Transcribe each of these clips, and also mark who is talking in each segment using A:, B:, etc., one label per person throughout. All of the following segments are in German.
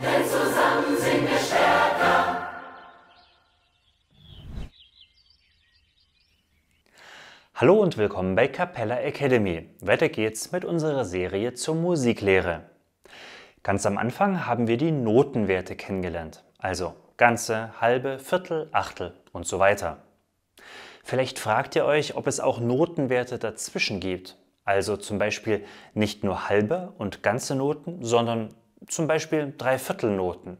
A: Denn zusammen sind wir stärker.
B: Hallo und willkommen bei Capella Academy. Weiter geht's mit unserer Serie zur Musiklehre. Ganz am Anfang haben wir die Notenwerte kennengelernt, also ganze, halbe, Viertel, Achtel und so weiter. Vielleicht fragt ihr euch, ob es auch Notenwerte dazwischen gibt, also zum Beispiel nicht nur halbe und ganze Noten, sondern zum Beispiel Dreiviertelnoten.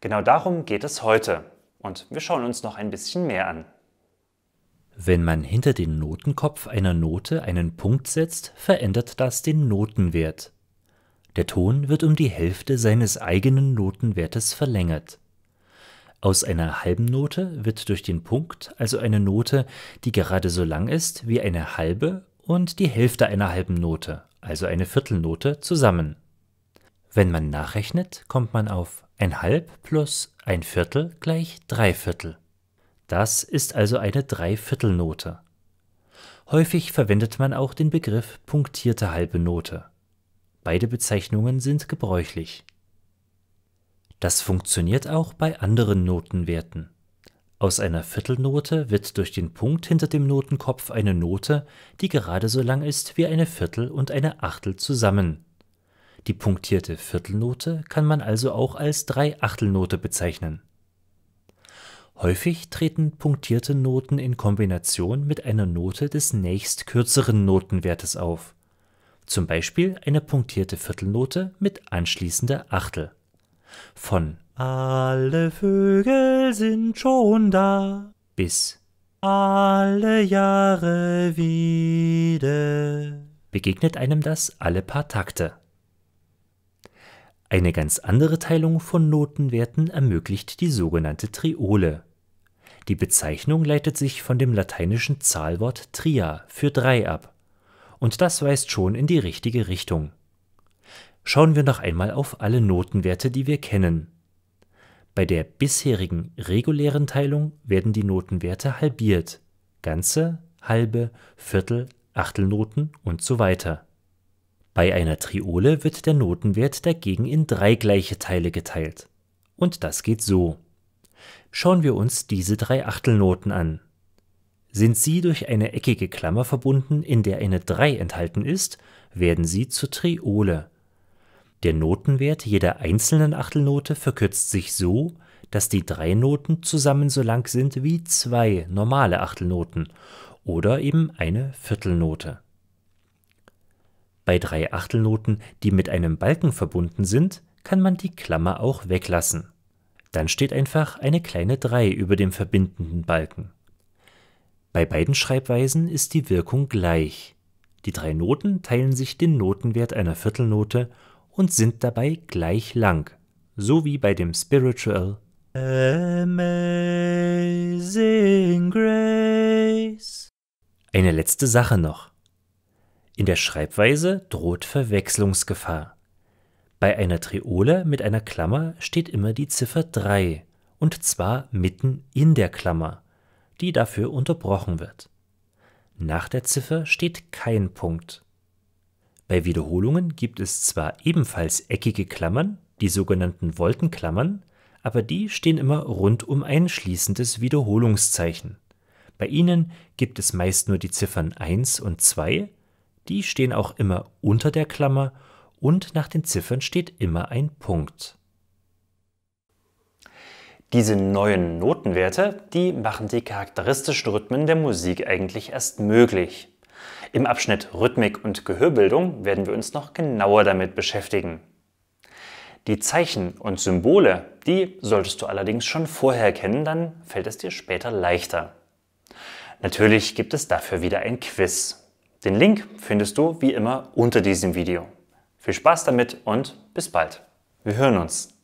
B: Genau darum geht es heute und wir schauen uns noch ein bisschen mehr an.
C: Wenn man hinter den Notenkopf einer Note einen Punkt setzt, verändert das den Notenwert. Der Ton wird um die Hälfte seines eigenen Notenwertes verlängert. Aus einer halben Note wird durch den Punkt also eine Note, die gerade so lang ist wie eine halbe und die Hälfte einer halben Note, also eine Viertelnote, zusammen. Wenn man nachrechnet, kommt man auf ein Halb plus ein Viertel gleich drei Viertel. Das ist also eine Dreiviertelnote. Häufig verwendet man auch den Begriff punktierte halbe Note. Beide Bezeichnungen sind gebräuchlich. Das funktioniert auch bei anderen Notenwerten. Aus einer Viertelnote wird durch den Punkt hinter dem Notenkopf eine Note, die gerade so lang ist wie eine Viertel und eine Achtel zusammen. Die punktierte Viertelnote kann man also auch als Dreiachtelnote bezeichnen. Häufig treten punktierte Noten in Kombination mit einer Note des nächstkürzeren Notenwertes auf. Zum Beispiel eine punktierte Viertelnote mit anschließender Achtel von Alle Vögel sind schon da bis Alle Jahre wieder begegnet einem das alle paar Takte. Eine ganz andere Teilung von Notenwerten ermöglicht die sogenannte Triole. Die Bezeichnung leitet sich von dem lateinischen Zahlwort tria für drei ab, und das weist schon in die richtige Richtung. Schauen wir noch einmal auf alle Notenwerte, die wir kennen. Bei der bisherigen regulären Teilung werden die Notenwerte halbiert, ganze, halbe, Viertel, Achtelnoten und so weiter. Bei einer Triole wird der Notenwert dagegen in drei gleiche Teile geteilt. Und das geht so. Schauen wir uns diese drei Achtelnoten an. Sind sie durch eine eckige Klammer verbunden, in der eine 3 enthalten ist, werden sie zur Triole der Notenwert jeder einzelnen Achtelnote verkürzt sich so, dass die drei Noten zusammen so lang sind wie zwei normale Achtelnoten oder eben eine Viertelnote. Bei drei Achtelnoten, die mit einem Balken verbunden sind, kann man die Klammer auch weglassen. Dann steht einfach eine kleine 3 über dem verbindenden Balken. Bei beiden Schreibweisen ist die Wirkung gleich. Die drei Noten teilen sich den Notenwert einer Viertelnote und sind dabei gleich lang, so wie bei dem Spiritual Amazing Grace. Eine letzte Sache noch. In der Schreibweise droht Verwechslungsgefahr. Bei einer Triole mit einer Klammer steht immer die Ziffer 3, und zwar mitten in der Klammer, die dafür unterbrochen wird. Nach der Ziffer steht kein Punkt. Bei Wiederholungen gibt es zwar ebenfalls eckige Klammern, die sogenannten Voltenklammern, aber die stehen immer rund um ein schließendes Wiederholungszeichen. Bei ihnen gibt es meist nur die Ziffern 1 und 2, die stehen auch immer unter der Klammer und nach den Ziffern steht immer ein Punkt.
B: Diese neuen Notenwerte, die machen die charakteristischen Rhythmen der Musik eigentlich erst möglich. Im Abschnitt Rhythmik und Gehörbildung werden wir uns noch genauer damit beschäftigen. Die Zeichen und Symbole, die solltest du allerdings schon vorher kennen, dann fällt es dir später leichter. Natürlich gibt es dafür wieder ein Quiz. Den Link findest du wie immer unter diesem Video. Viel Spaß damit und bis bald. Wir hören uns.